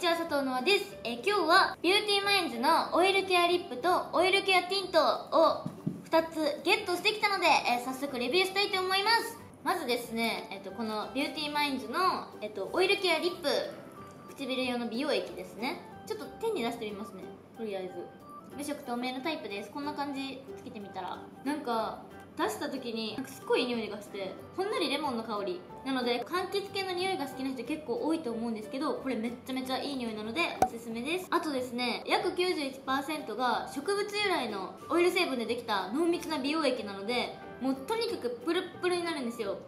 ちは佐藤のあです、え今日はビューティーマインズのオイルケアリップとオイルケアティントを2つゲットしてきたので、え早速レビューしたいと思います。まずですね、えっとこのビューティーマインズの、えっとオイルケアリップ唇用の美容液ですね。ちょっと手に出してみますね。とりあえず。無色透明のタイプです。こんな感じつけてみたら。なんか出した時になんかすっごいいい匂いがしてほんのりレモンの香り。なので柑橘系の匂いうんですけどこれめっちゃめちゃいい匂いなのでおすすめです。あとですね約91%が植物由来のオイル成分でできた濃密な美容液なのでもうとにかくプルップルになるんですよ。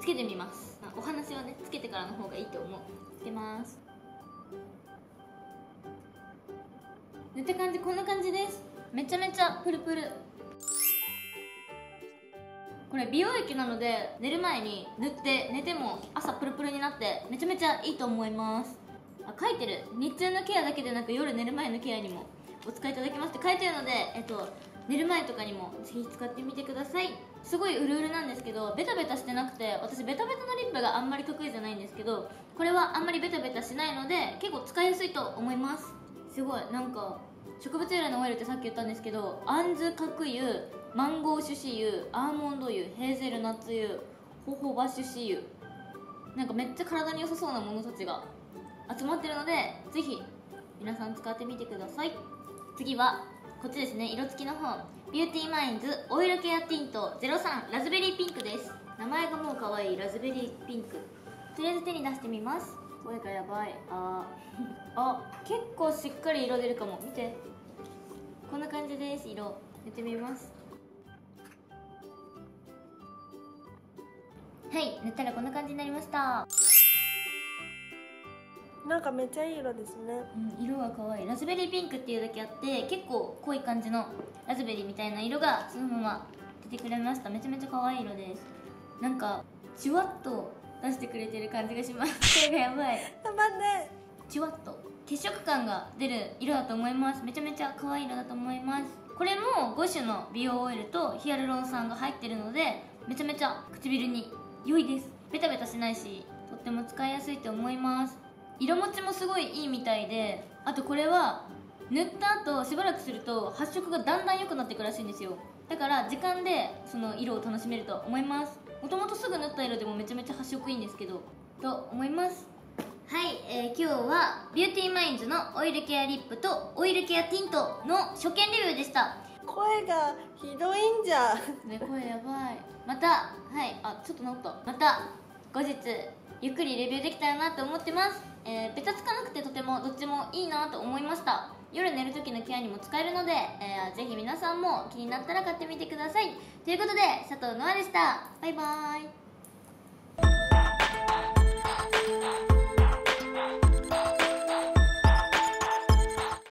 つけてみます。お話はねつけてからの方がいいと思う。つけます。塗った感じこんな感じです。めちゃめちゃプルプル。これ美容液なので寝る前に塗って寝ても朝プルプルになってめちゃめちゃいいと思います。あ書いてる。日中のケアだけでなく夜寝る前のケアにもお使いいただけますって書いてるのでえっと寝る前とかにもぜひ使ってみてください。すごいうるうるなんですけどベタベタしてなくて私ベタベタのリップがあんまり得意じゃないんですけどこれはあんまりベタベタしないので結構使いやすいと思います。すごいなんか植物由来のオイルってさっき言ったんですけどあんず角油マンゴー種子油アーモンド油ヘーゼルナッツ油ホホバ種子油なんかめっちゃ体に良さそうなものたちが集まってるのでぜひ皆さん使ってみてください。次はこっちですね。色付きの方ビューティーマインズオイルケアティント03ラズベリーピンクです。名前がもう可愛いラズベリーピンク。とりあえず手に出してみます。声がやばい。あー。あ結構しっかり色出るかも。見て。こんな感じです。色。塗ってみます。はい。塗ったらこんな感じになりました。なんかめっちゃいい色ですね。うん、色が可愛い。ラズベリーピンクっていうだけあって結構濃い感じのラズベリーみたいな色がそのまま出てくれました。めちゃめちゃ可愛い色です。なんかじゅわっと出してくれてる感じがします。これがやばい。頑張って。じゅわっと血色感が出る色だと思います。めちゃめちゃ可愛い色だと思います。これも5種の美容オイルとヒアルロン酸が入ってるのでめちゃめちゃ唇に良いです。ベタベタしないしとっても使いやすいと思います。色持ちもすごいいいみたいであとこれは塗った後しばらくすると発色がだんだん良くなっていくらしいんですよだから時間でその色を楽しめると思います。もともとすぐ塗った色でもめちゃめちゃ発色いいんですけど。と思います。はい、えー今日はビューティーマインズのオイルケアリップとオイルケアティントの初見レビューでした。声がひどいんじゃ。ね声やばい。またはいあちょっと治った。また後日ゆっくりレビューできたらなと思ってます、えー、ベタつかなくてとてもどっちもいいなと思いました夜寝る時のケアにも使えるので、えーぜひ皆さんも気になったら買ってみてください。ということで佐藤のあでした。バイバーイ。